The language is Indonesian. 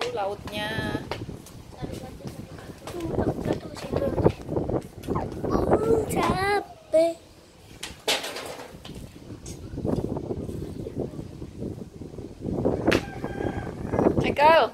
tuh lautnya. Oh, capek Michael